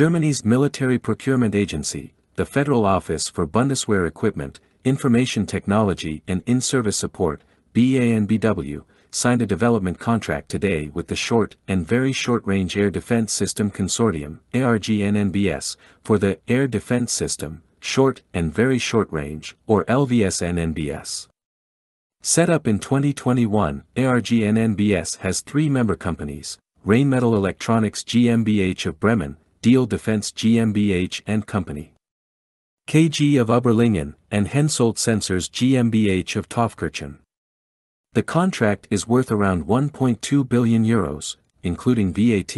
Germany's military procurement agency, the Federal Office for Bundeswehr Equipment, Information Technology and In-Service Support, BAAINBw, signed a development contract today with the Short and Very Short Range Air Defense System Consortium, ARGE NNbS, for the Air Defense System, Short and Very Short Range, or LVSNNBS. Set up in 2021, ARGE NNbS has three member companies, Rheinmetall Electronics GmbH of Bremen, Diehl Defense GmbH and Company. KG of Überlingen, and Hensoldt Sensors GmbH of Taufkirchen. The contract is worth around 1.2 billion euros, including VAT,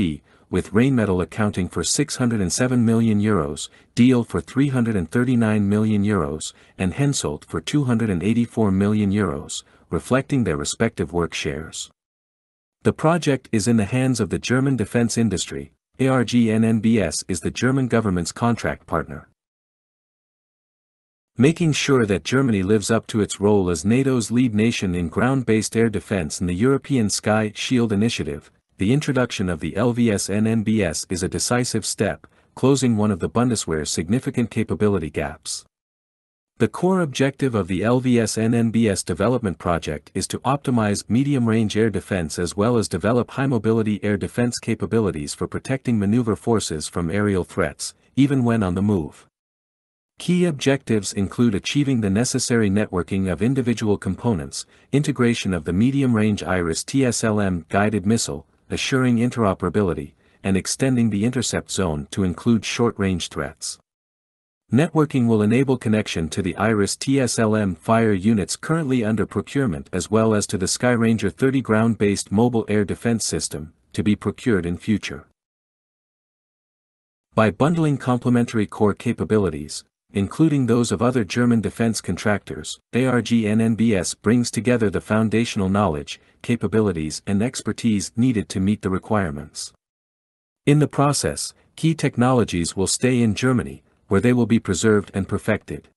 with Rheinmetall accounting for 607 million euros, Diehl for 339 million euros, and Hensoldt for 284 million euros, reflecting their respective work shares. The project is in the hands of the German defense industry, ARGE NNbS is the German government's contract partner. Making sure that Germany lives up to its role as NATO's lead nation in ground-based air defense in the European Sky Shield Initiative, the introduction of the LVS-NNBS is a decisive step, closing one of the Bundeswehr's significant capability gaps. The core objective of the LVS-NNBS development project is to optimize medium-range air defense as well as develop high-mobility air defense capabilities for protecting maneuver forces from aerial threats, even when on the move. Key objectives include achieving the necessary networking of individual components, integration of the medium-range IRIS-T SLM guided missile, assuring interoperability, and extending the intercept zone to include short-range threats. Networking will enable connection to the IRIS-T SLM fire units currently under procurement as well as to the Skyranger 30 ground-based mobile air defense system, to be procured in future. By bundling complementary core capabilities, including those of other German defense contractors, ARGE NNbS brings together the foundational knowledge, capabilities and expertise needed to meet the requirements. In the process, key technologies will stay in Germany, where they will be preserved and perfected.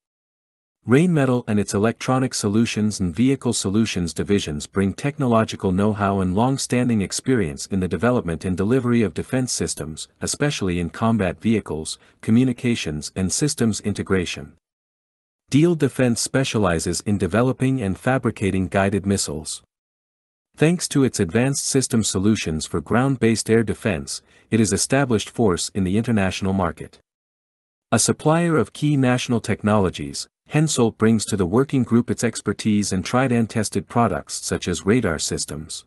Rheinmetall and its Electronic Solutions and Vehicle Solutions divisions bring technological know-how and long-standing experience in the development and delivery of defense systems, especially in combat vehicles, communications and systems integration. Diehl Defense specializes in developing and fabricating guided missiles. Thanks to its advanced system solutions for ground-based air defense, it is established force in the international market. A supplier of key national technologies, Hensoldt brings to the working group its expertise and tried and tested products such as radar systems.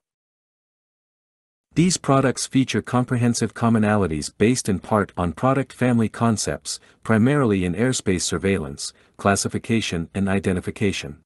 These products feature comprehensive commonalities based in part on product family concepts, primarily in airspace surveillance, classification and identification.